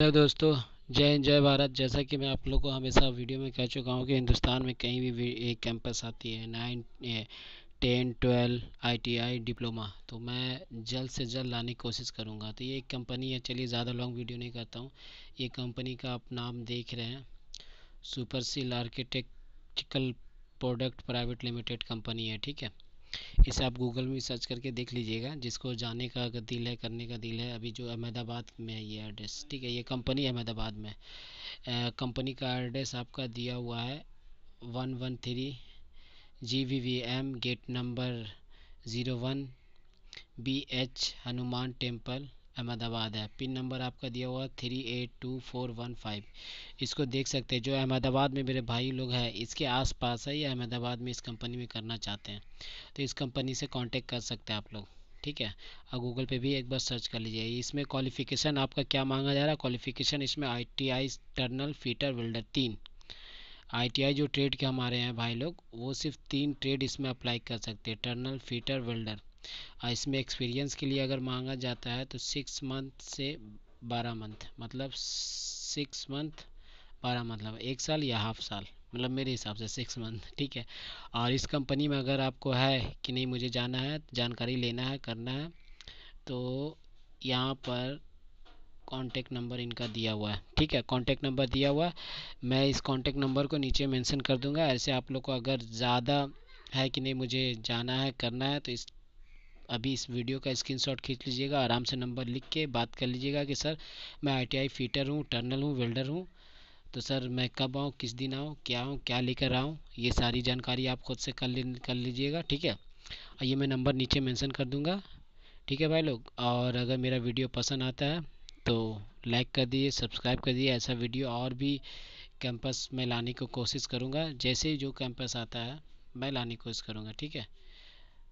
Hello दोस्तों, जय हिंद, जय भारत। जैसा कि मैं आप लोग को हमेशा वीडियो में कह चुका हूँ कि हिंदुस्तान में कहीं भी एक कैंपस आती है nine ten twelve ITI diploma तो मैं जल्द से जल्द लाने की कोशिश करूँगा। तो ये एक कंपनी है, चलिए ज़्यादा लॉन्ग वीडियो नहीं करता हूँ। ये कंपनी का आप नाम देख रहे हैं। Super Seal architectural product private limited company है, ठीक है? इसे आप गूगल में सर्च करके देख लीजिएगा, जिसको जाने का दिल है, करने का दिल है, अभी जो अहमदाबाद में है ये एड्रेस ठीक है, ये कंपनी अहमदाबाद में। कंपनी का एड्रेस आपका दिया हुआ है one one three G V V M gate number zero one B H Hanuman temple Ahmedabad है। पिन नंबर आपका दिया हुआ three eight two four one five. इसको देख सकते हैं, जो अहमदाबाद में मेरे भाई लोग हैं, इसके आसपास है या अहमदाबाद में इस कंपनी में करना चाहते हैं तो इस कंपनी से कांटेक्ट कर सकते हैं आप लोग, ठीक है? और गूगल पे भी एक बार सर्च कर लीजिए। इसमें क्वालिफ़िकेशन आपका क्या मांगा जा रहा है? क्वालिफ़िकेशन इसमें I T I turner fitter welder तीन। आई जो ट्रेड के हमारे हैं भाई लोग, वो सिर्फ़ तीन ट्रेड इसमें अप्लाई कर सकते हैं टर्नल फीटर वेल्डर और इसमें एक्सपीरियंस के लिए अगर मांगा जाता है तो सिक्स मंथ से बारह मंथ मतलब सिक्स मंथ बारह मतलब एक साल या हाफ़ साल मतलब मेरे हिसाब से सिक्स मंथ ठीक है? और इस कंपनी में अगर आपको है कि नहीं मुझे जाना है, जानकारी लेना है, करना है तो यहाँ पर कॉन्टेक्ट नंबर इनका दिया हुआ है, ठीक है? कॉन्टेक्ट नंबर दिया हुआ है। मैं इस कॉन्टेक्ट नंबर को नीचे मेंशन कर दूँगा। ऐसे आप लोग को अगर ज़्यादा है कि नहीं मुझे जाना है, करना है तो इस अभी इस वीडियो का स्क्रीनशॉट खींच लीजिएगा, आराम से नंबर लिख के बात कर लीजिएगा कि, सर, मैं आईटीआई फीटर हूँ टर्नल हूँ, वेल्डर हूँ। तो सर, मैं कब आऊँ, किस दिन आऊँ, क्या आऊँ, क्या लेकर आऊँ, ये सारी जानकारी आप खुद से कर ली, कर लीजिएगा, ठीक है? और ये मैं नंबर नीचे मेंशन कर दूँगा, ठीक है भाई लोग? और अगर मेरा वीडियो पसंद आता है तो लाइक कर दीजिए, सब्सक्राइब कर दीजिए, ऐसा वीडियो और भी कैंपस में लाने की को कोशिश करूँगा। जैसे ही जो कैंपस आता है, मैं लाने की कोशिश करूँगा, ठीक है?